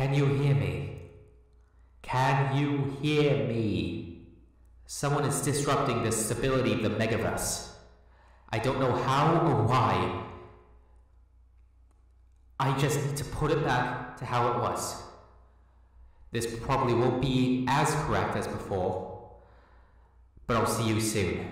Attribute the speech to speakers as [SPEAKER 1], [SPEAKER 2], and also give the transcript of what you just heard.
[SPEAKER 1] Can you hear me? Can you hear me? Someone is disrupting the stability of the megaverse. I don't know how or why. I just need to put it back to how it was. This probably won't be as correct as before, but I'll see you soon.